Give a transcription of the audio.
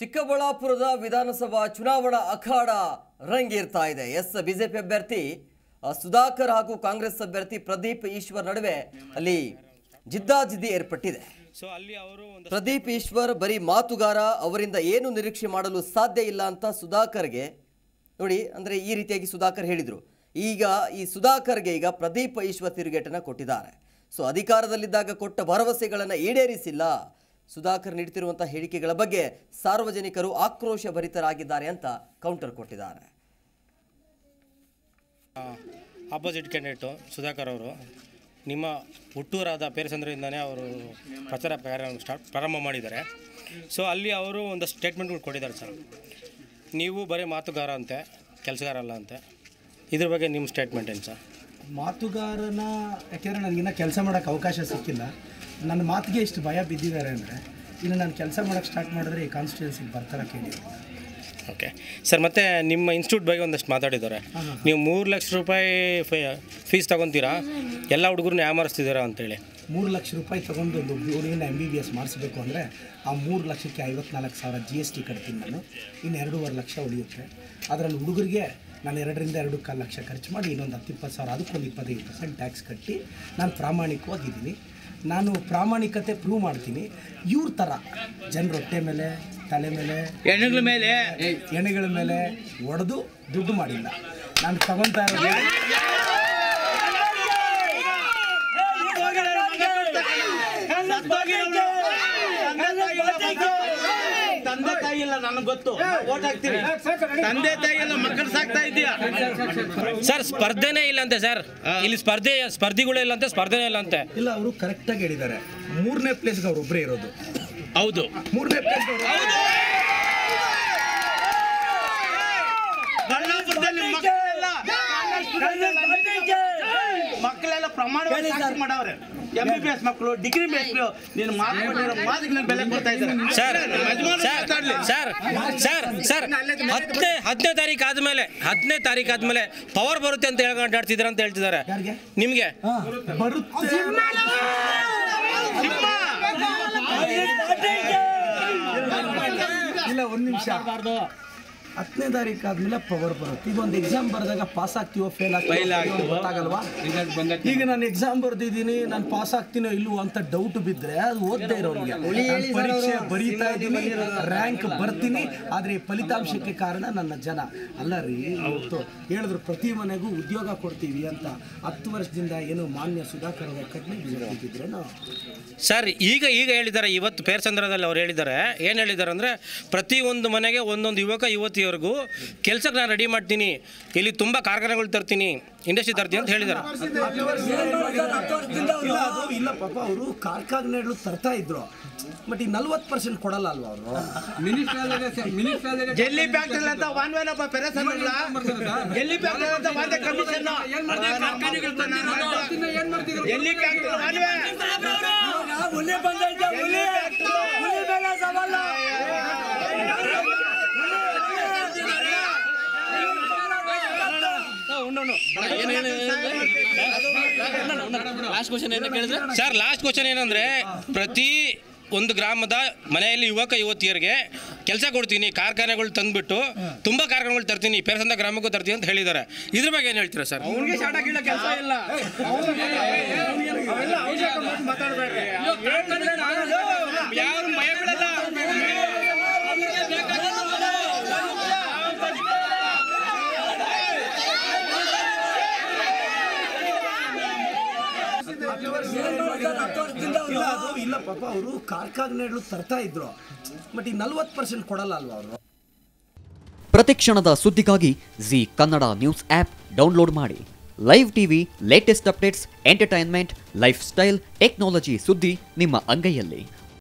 ಚಿಕ್ಕಬಳ್ಳಾಪುರದ ವಿಧಾನಸಭಾ ಚುನಾವಣಾ ಅಖಾಡ ರಂಗೇರ್ತಾ ಇದೆ. ಎಸ್ ಬಿಜೆಪಿ ಅಭ್ಯರ್ಥಿ ಸುಧಾಕರ್ ಹಾಗೂ ಕಾಂಗ್ರೆಸ್ ಅಭ್ಯರ್ಥಿ ಪ್ರದೀಪ್ ಈಶ್ವರ್ ನಡುವೆ ಅಲ್ಲಿ ಜಿದ್ದಾಜಿದ್ದಿ ಏರ್ಪಟ್ಟಿದೆ. ಸೊ ಅಲ್ಲಿ ಅವರು ಪ್ರದೀಪ್ ಈಶ್ವರ್ ಬರೀ ಮಾತುಗಾರ ಅವರಿಂದ ಏನು ನಿರೀಕ್ಷೆ ಮಾಡಲು ಸಾಧ್ಯ ಇಲ್ಲ ಅಂತ ಸುಧಾಕರ್ಗೆ ನೋಡಿ ಅಂದರೆ ಈ ರೀತಿಯಾಗಿ ಸುಧಾಕರ್ ಹೇಳಿದರು. ಈಗ ಈ ಸುಧಾಕರ್ಗೆ ಈಗ ಪ್ರದೀಪ್ ಈಶ್ವರ್ ತಿರುಗೇಟನ್ನು ಕೊಟ್ಟಿದ್ದಾರೆ. ಸೊ ಅಧಿಕಾರದಲ್ಲಿದ್ದಾಗ ಕೊಟ್ಟ ಭರವಸೆಗಳನ್ನು ಈಡೇರಿಸಿಲ್ಲ. ಸುಧಾಕರ್ ನೀಡ್ತಿರುವಂಥ ಹೇಳಿಕೆಗಳ ಬಗ್ಗೆ ಸಾರ್ವಜನಿಕರು ಆಕ್ರೋಶ ಭರಿತರಾಗಿದ್ದಾರೆ ಅಂತ ಕೌಂಟರ್ ಕೊಟ್ಟಿದ್ದಾರೆ. ಆಪೋಸಿಟ್ ಕ್ಯಾಂಡಿಡೇಟು ಸುಧಾಕರ್ ಅವರು, ನಿಮ್ಮ ಹುಟ್ಟೂರಾದ ಪೇರಸಂದ್ರದಿಂದನೇ ಅವರು ಪ್ರಚಾರ ಸ್ಟಾರ್ಟ್ ಪ್ರಾರಂಭ ಮಾಡಿದ್ದಾರೆ. ಸೊ ಅಲ್ಲಿ ಅವರು ಒಂದು ಸ್ಟೇಟ್ಮೆಂಟ್ಗಳು ಕೊಟ್ಟಿದ್ದಾರೆ ಸರ್. ನೀವು ಬರೀ ಮಾತುಗಾರ ಅಂತೆ ಕೆಲಸಗಾರ ಅಲ್ಲ ಅಂತೆ, ಇದ್ರ ಬಗ್ಗೆ ನಿಮ್ಮ ಸ್ಟೇಟ್ಮೆಂಟ್ ಏನು ಸರ್? ಮಾತುಗಾರನ ಯಾಕೆಂದರೆ ನನಗಿನ್ನ ಕೆಲಸ ಮಾಡೋಕ್ಕೆ ಅವಕಾಶ ಸಿಕ್ಕಿಲ್ಲ. ನನ್ನ ಮಾತಿಗೆ ಇಷ್ಟು ಭಯ ಬಿದ್ದಿದ್ದಾರೆ ಅಂದರೆ ಇನ್ನು ನಾನು ಕೆಲಸ ಮಾಡೋಕ್ಕೆ ಸ್ಟಾರ್ಟ್ ಮಾಡಿದ್ರೆ ಈ ಕಾನ್ಸ್ಟಿಟ್ಯೂನ್ಸಿಗೆ ಬರ್ತಾರ ಕೇಳಿ. ಓಕೆ ಸರ್ ಮತ್ತೆ ನಿಮ್ಮ ಇನ್ಸ್ಟಿಟ್ಯೂಟ್ ಬಗ್ಗೆ ಒಂದಷ್ಟು ಮಾತಾಡಿದ್ದಾರೆ. ನೀವು ಮೂರು ಲಕ್ಷ ರೂಪಾಯಿ ಫೀಸ್ ತಗೊತೀರಾ? ಎಲ್ಲ ಹುಡುಗರನ್ನ ಯಾಮಾರಿಸ್ತಿದ್ದೀರಾ ಅಂತೇಳಿ? ಮೂರು ಲಕ್ಷ ರೂಪಾಯಿ ತೊಗೊಂಡು ಒಂದು ಹುಡುಗಿನ ಎಂ ಬಿ ಬಿ ಎಸ್ ಮಾಡಿಸ್ಬೇಕು ಅಂದರೆ ಆ ಮೂರು ಲಕ್ಷಕ್ಕೆ ಐವತ್ನಾಲ್ಕು ಸಾವಿರ ಜಿ ಎಸ್ ಟಿ ಕಟ್ತೀನಿ ನಾನು. ಇನ್ನು ಎರಡೂವರೆ ಲಕ್ಷ ಉಳಿಯುತ್ತೆ. ಅದರಲ್ಲಿ ಹುಡುಗರಿಗೆ ನಾನು ಎರಡರಿಂದ ಎರಡು ಕಾಲು ಲಕ್ಷ ಖರ್ಚು ಮಾಡಿ ಇನ್ನೊಂದು ಹತ್ತು ಇಪ್ಪತ್ತು ಸಾವಿರ ಅದಕ್ಕೊಂದು ಇಪ್ಪತ್ತೈದು ಪರ್ಸೆಂಟ್ ಟ್ಯಾಕ್ಸ್ ಕಟ್ಟಿ ನಾನು ಪ್ರಾಮಾಣಿಕವಾಗಿದ್ದೀನಿ ನಾನು ಪ್ರಾಮಾಣಿಕತೆ ಪ್ರೂವ್ ಮಾಡ್ತೀನಿ ಇವ್ರ ಥರ ಜನರ ಹೊಟ್ಟೆ ಮೇಲೆ ತಲೆ ಮೇಲೆ ಹೆಣ್ಣುಗಳ ಮೇಲೆ ಎಣೆಗಳ ಮೇಲೆ ಒಡೆದು ದುಡ್ಡು ಮಾಡಿಲ್ಲ ನಾನು ತಗೊತಾ ಇರೋದು ತಂದೆ ತಾಯಿ ಇಲ್ಲ ನನಗೆ ಗೊತ್ತು. ಓಟ್ ಹಾಕ್ತೀನಿ ತಂದೆ ತಾಯಿ ಎಲ್ಲ ಮಕ್ಕಳು ಸಾಕ್ತಾ ಇದೀಯಾ ಸರ್ ಸ್ಪರ್ಧೆನೇ ಇಲ್ಲ ಅಂತೆ ಸರ್ ಇಲ್ಲಿ ಸ್ಪರ್ಧೆ ಸ್ಪರ್ಧಿಗಳೇ ಇಲ್ಲ ಅಂತ ಸ್ಪರ್ಧೆನೇ ಇಲ್ಲ ಅಂತೆ ಇಲ್ಲ ಅವರು ಕರೆಕ್ಟಾಗಿ ಹೇಳಿದ್ದಾರೆ. ಮೂರನೇ ಪ್ಲೇಸ್ಗೆ ಅವ್ರು ಒಬ್ಬರೇ ಇರೋದು. ಹೌದು. ಮೂರನೇ ಪ್ಲೇಸ್ ಪ್ರಮಾಣ ಮಾಡವ್ರೆ. ಎಂ ಬಿ ಬಿ ಎಸ್ ಮಕ್ಕಳು ಡಿಗ್ರಿ ಮಕ್ಕಳು ನೀನು ಮಾತುಕೊಂಡಿರೋ ಮಾತಿಗೆ ನಾನು ಬೆಲೆ ಕೊಡ್ತಾ ಇದ್ದಾರೆ. ಸರ್ ಸರ್ ಸರ್ ಹತ್ತನೇ ಹತ್ತನೇ ತಾರೀಕು ಆದ್ಮೇಲೆ ಹತ್ತನೇ ತಾರೀಕು ಆದ್ಮೇಲೆ ಪವರ್ ಬರುತ್ತೆ ಅಂತ ಹೇಳಿ ಆಡ್ತಿದ್ದೀರ ಅಂತ ಹೇಳ್ತಿದ್ದಾರೆ. ನಿಮ್ಗೆ? ನಿಮಗೆ ಬರುತ್ತೆ. ಇಲ್ಲ ಒಂದು ನಿಮಿಷ. ಹತ್ತನೇ ತಾರೀಕು ಆದ್ಮೇಲೆ ಪವರ್ ಬರುತ್ತೆ. ಈಗ ಒಂದು ಎಕ್ಸಾಮ್ ಬರೆದಾಗ ಪಾಸ್ ಆಗ್ತೀವೋ ಫೇಲ್ ಆಗ್ತೀವೋ ಗೊತ್ತಾಗಲ್ವಾ? ಈಗ ನಾನು ಎಕ್ಸಾಮ್ ಬರ್ದಿದ್ದೀನಿ ನಾನು ಪಾಸ್ ಆಗ್ತೀನೋ ಇಲ್ವೋ ಅಂತ ಡೌಟ್ ಬಿದ್ದರೆ ಅದು ಓದ್ತಾ ಇರೋರಿಗೆ ಪರೀಕ್ಷೆ ಬರೀತಾ ಇದ್ದೀನಿ ರ್ಯಾಂಕ್ ಬರ್ತೀನಿ ಆದರೆ ಈ ಫಲಿತಾಂಶಕ್ಕೆ ಕಾರಣ ನನ್ನ ಜನ. ಅಲ್ಲ ರೀ ಇವತ್ತು ಹೇಳಿದ್ರು ಪ್ರತಿ ಮನೆಗೂ ಉದ್ಯೋಗ ಕೊಡ್ತೀವಿ ಅಂತ. ಹತ್ತು ವರ್ಷದಿಂದ ಏನು ಮಾನ್ಯ ಸುಧಾಕರ್ ಅವರ ಕಡ್ಲಿ ಬಿದ್ದಿದ್ರೇನೋ ಸರ್ ಈಗ ಈಗ ಹೇಳಿದ್ದಾರೆ ಇವತ್ತು ಪೇರ್ಸಂದ್ರದಲ್ಲಿ ಅವ್ರು ಹೇಳಿದ್ದಾರೆ. ಏನು ಹೇಳಿದ್ದಾರೆ ಅಂದರೆ ಪ್ರತಿ ಒಂದು ಮನೆಗೆ ಒಂದೊಂದು ಯುವಕ ಯುವತಿಯವರೆಗೂ ಕೆಲಸಕ್ಕೆ ನಾನು ರೆಡಿ ಮಾಡ್ತೀನಿ. ಇಲ್ಲಿ ತುಂಬ ಕಾರ್ಖಾನೆಗಳು ತರ್ತೀನಿ ಇಂಡಸ್ಟ್ರಿ ತರ್ತೀನಿ ಅಂತ ಹೇಳಿದ್ದಾರೆ. ಇಲ್ಲ ಪಾಪ ಅವರು ಕಾರ್ಖಾನೆಗಳು ತರ್ತಾ ಇದ್ರು. ಬಟ್ ಈ ನಲ್ವತ್ತು ಪರ್ಸೆಂಟ್ ಕೊಡಲ್ಲ ಅಲ್ವಾ ಅವರು? ಫ್ಯಾಕ್ಟ್ರಿ ಅಂತ ವಾನ್ ವೇನಪ್ಪ ಫ್ಯಾಕ್ಟ್ರಿ ಅಂತ ಕಮಿಷನ್ ಫ್ಯಾಕ್ಟ್ರಿ ವೇ ಸರ್ ಲಾಸ್ಟ್ ಕ್ವಶನ್ ಏನಂದ್ರೆ ಪ್ರತಿ ಒಂದು ಗ್ರಾಮದ ಮನೆಯಲ್ಲಿ ಯುವಕ ಯುವತಿಯರಿಗೆ ಕೆಲಸ ಕೊಡ್ತೀನಿ ಕಾರ್ಖಾನೆಗಳು ತಂದ್ಬಿಟ್ಟು ತುಂಬಾ ಕಾರ್ಖಾನೆಗಳು ತರ್ತೀನಿ ಪೇರಸಂದ ಗ್ರಾಮಕ್ಕೂ ತರ್ತೀನಿ ಅಂತ ಹೇಳಿದ್ದಾರೆ ಇದ್ರ ಬಗ್ಗೆ ಏನು ಹೇಳ್ತೀರಾ ಸರ್ ಯಾರು ಇಲ್ಲ, ಅದು ಇಲ್ಲ, ಪಾಪ ಅವರು ಕಾರ್ಖಾನೆಗಳು ತರ್ತಾ ಇದ್ರು. ಬಟ್ ಈ ನಲ್ವತ್ತು ಪರ್ಸೆಂಟ್ ಕೊಡಲ್ಲ ಅಲ್ವಾ ಅವರು? ಪ್ರತಿಕ್ಷಣದ ಸುದ್ದಿಗಾಗಿ Zee Kannada news app download ಮಾಡಿ. Live TV latest updates entertainment lifestyle technology ಸುದ್ದಿ ನಿಮ್ಮ ಅಂಗೈಯಲ್ಲಿ.